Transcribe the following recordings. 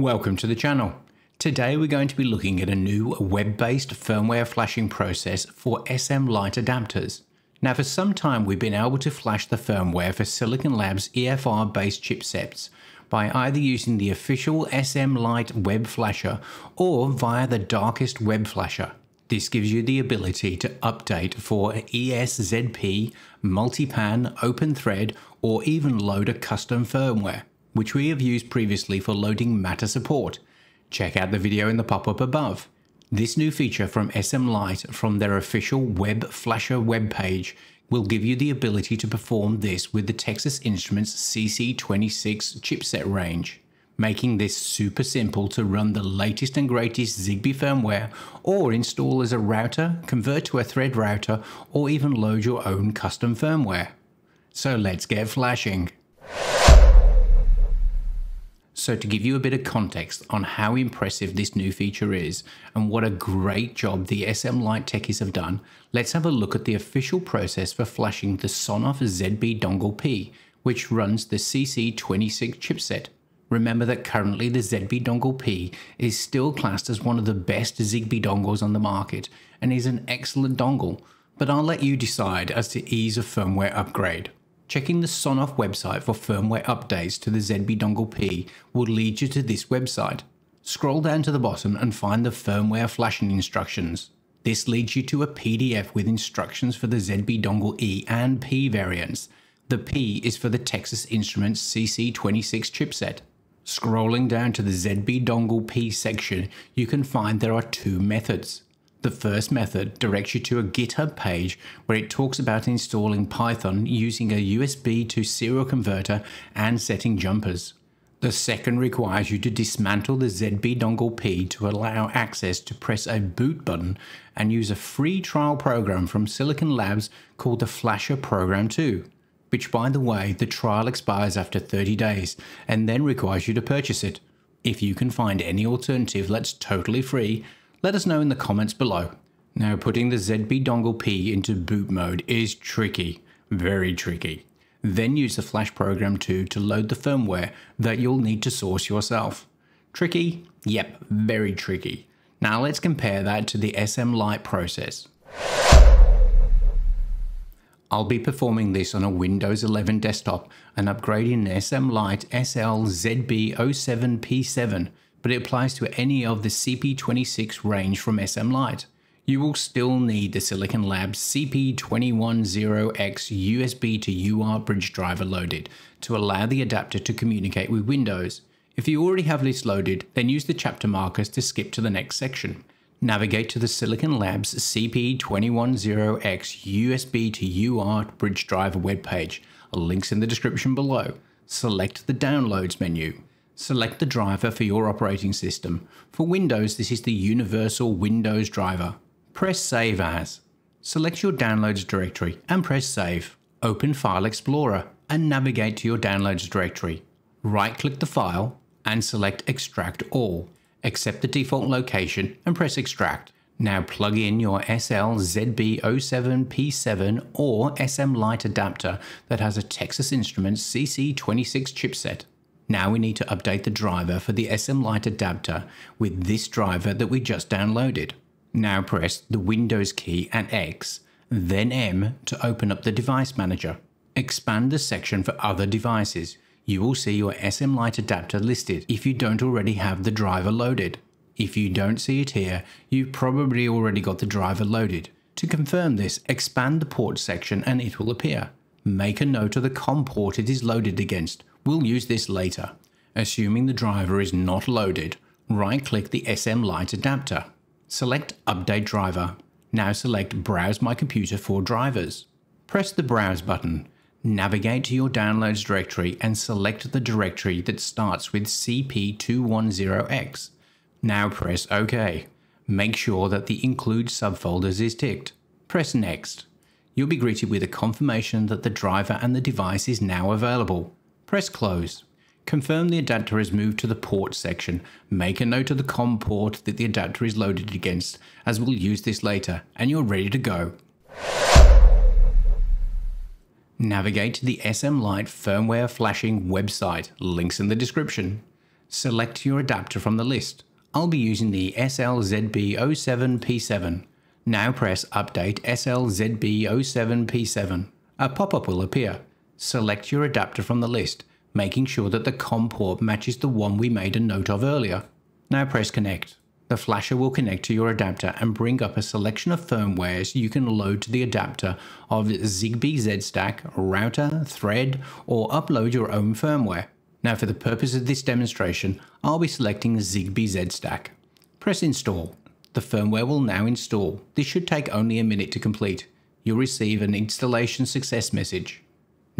Welcome to the channel. Today we're going to be looking at a new web-based firmware flashing process for SMLight adapters. Now for some time we've been able to flash the firmware for Silicon Labs EFR based chipsets by either using the official SMLight web flasher or via the darkxst web flasher. This gives you the ability to update for EZSP, multipan, open thread, or even load a custom firmware, which we have used previously for loading Matter support. Check out the video in the pop-up above. This new feature from SMLight from their official Web Flasher webpage will give you the ability to perform this with the Texas Instruments CC26 chipset range, making this super simple to run the latest and greatest ZigBee firmware or install as a router, convert to a thread router, or even load your own custom firmware. So let's get flashing. So to give you a bit of context on how impressive this new feature is and what a great job the SMLight techies have done, let's have a look at the official process for flashing the Sonoff ZB Dongle P, which runs the CC26 chipset. Remember that currently the ZB Dongle P is still classed as one of the best ZigBee dongles on the market and is an excellent dongle, but I'll let you decide as to ease of firmware upgrade. Checking the Sonoff website for firmware updates to the ZB Dongle P will lead you to this website. Scroll down to the bottom and find the firmware flashing instructions. This leads you to a PDF with instructions for the ZB Dongle E and P variants. The P is for the Texas Instruments CC26 chipset. Scrolling down to the ZB Dongle P section, you can find there are two methods. The first method directs you to a GitHub page where it talks about installing Python using a USB to serial converter and setting jumpers. The second requires you to dismantle the ZB Dongle P to allow access to press a boot button and use a free trial program from Silicon Labs called the Flasher Program 2, which by the way, the trial expires after 30 days and then requires you to purchase it. If you can find any alternative that's totally free, let us know in the comments below. Now putting the ZB Dongle P into boot mode is tricky, very tricky. Then use the Flash Program 2 to load the firmware that you'll need to source yourself. Tricky? Yep, very tricky. Now let's compare that to the SMLight process. I'll be performing this on a Windows 11 desktop and upgrading an SMLight SL ZB07P7 but it applies to any of the CC26 range from SMLight. You will still need the Silicon Labs CP210X USB to UART bridge driver loaded to allow the adapter to communicate with Windows. If you already have this loaded, then use the chapter markers to skip to the next section. Navigate to the Silicon Labs CP210X USB to UART bridge driver webpage. Links in the description below. Select the Downloads menu. Select the driver for your operating system. For Windows, this is the Universal Windows driver. Press Save As. Select your downloads directory and press Save. Open File Explorer and navigate to your downloads directory. Right-click the file and select Extract All. Accept the default location and press Extract. Now plug in your SL ZB07P7 or SMLight adapter that has a Texas Instruments CC26 chipset. Now we need to update the driver for the SMLight adapter with this driver that we just downloaded. Now press the Windows key and X, then M to open up the device manager. Expand the section for other devices. You will see your SMLight adapter listed if you don't already have the driver loaded. If you don't see it here, you've probably already got the driver loaded. To confirm this, expand the port section and it will appear. Make a note of the COM port it is loaded against. We'll use this later. Assuming the driver is not loaded, right-click the SMLight adapter. Select Update Driver. Now select Browse My Computer for drivers. Press the Browse button. Navigate to your Downloads directory and select the directory that starts with CP210X. Now press OK. Make sure that the Include subfolders is ticked. Press Next. You'll be greeted with a confirmation that the driver and the device is now available. Press close. Confirm the adapter is moved to the port section. Make a note of the COM port that the adapter is loaded against, as we'll use this later, and you're ready to go. Navigate to the SMLight firmware flashing website, links in the description. Select your adapter from the list. I'll be using the SLZB07P7. Now press Update SLZB07P7. A pop-up will appear. Select your adapter from the list, making sure that the COM port matches the one we made a note of earlier. Now press Connect. The flasher will connect to your adapter and bring up a selection of firmwares you can load to the adapter of ZigBee ZStack, router, thread, or upload your own firmware. Now for the purpose of this demonstration, I'll be selecting ZigBee ZStack. Press Install. The firmware will now install. This should take only a minute to complete. You'll receive an installation success message.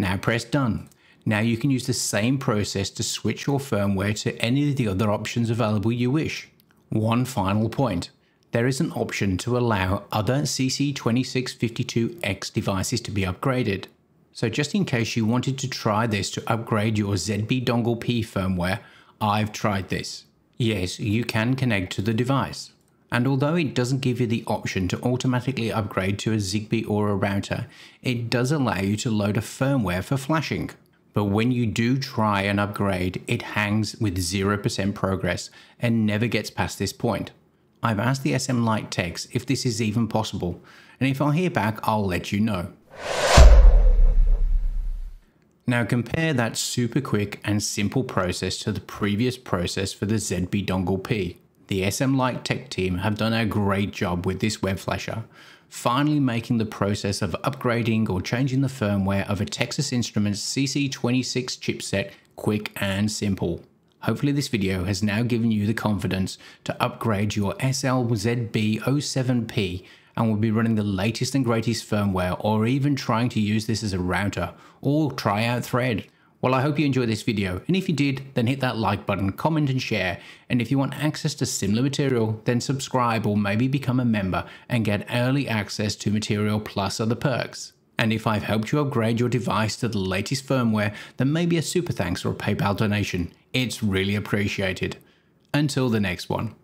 Now press Done. Now you can use the same process to switch your firmware to any of the other options available you wish. One final point. There is an option to allow other CC2652X devices to be upgraded. So just in case you wanted to try this to upgrade your ZB Dongle P firmware, I've tried this. Yes, you can connect to the device. And although it doesn't give you the option to automatically upgrade to a ZigBee or a router, it does allow you to load a firmware for flashing. But when you do try an upgrade, it hangs with 0% progress and never gets past this point. I've asked the SMLight techs if this is even possible, and if I hear back, I'll let you know. Now compare that super quick and simple process to the previous process for the ZB Dongle P. The SMLight tech team have done a great job with this web flasher, finally making the process of upgrading or changing the firmware of a Texas Instruments CC26 chipset quick and simple. Hopefully this video has now given you the confidence to upgrade your SLZB07P and will be running the latest and greatest firmware or even trying to use this as a router or try out Thread. Well, I hope you enjoyed this video, and if you did, then hit that like button, comment and share, and if you want access to similar material, then subscribe or maybe become a member and get early access to material plus other perks. And if I've helped you upgrade your device to the latest firmware, then maybe a super thanks or a PayPal donation. It's really appreciated. Until the next one.